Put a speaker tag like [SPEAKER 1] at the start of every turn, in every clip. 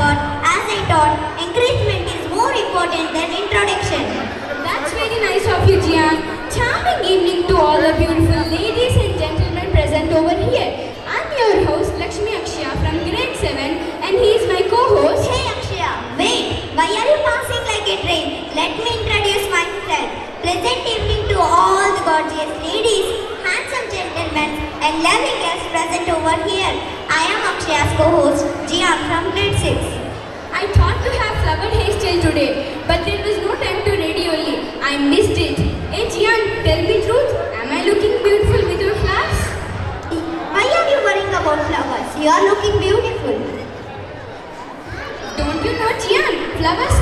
[SPEAKER 1] did. As I thought, encouragement is more important than introduction.
[SPEAKER 2] That's very nice of you, Jian. Charming evening to all the beautiful ladies and
[SPEAKER 1] loving guests present over here. I am Akshaya's co-host, Jian from grade 6.
[SPEAKER 2] I thought to have flower hairstyle today, but there was no time to ready only. I missed it. Hey Jian, tell me truth. Am I looking beautiful with your flowers?
[SPEAKER 1] Why are you worrying about flowers? You are looking beautiful.
[SPEAKER 2] Don't you know, Jian? Flowers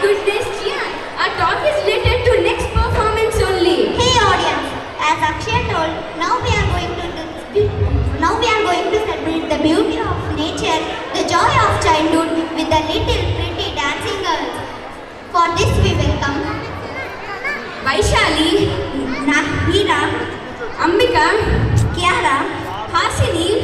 [SPEAKER 2] goodness, Jian, our talk is related to next performance only.
[SPEAKER 1] Hey audience, as Akshay told, now we are going to now we are going to celebrate the beauty of nature, the joy of childhood with the little pretty dancing girls. For this we welcome
[SPEAKER 2] Vaishali,
[SPEAKER 1] Nahira,
[SPEAKER 2] Ambika,
[SPEAKER 1] Kiara,
[SPEAKER 2] Hasini,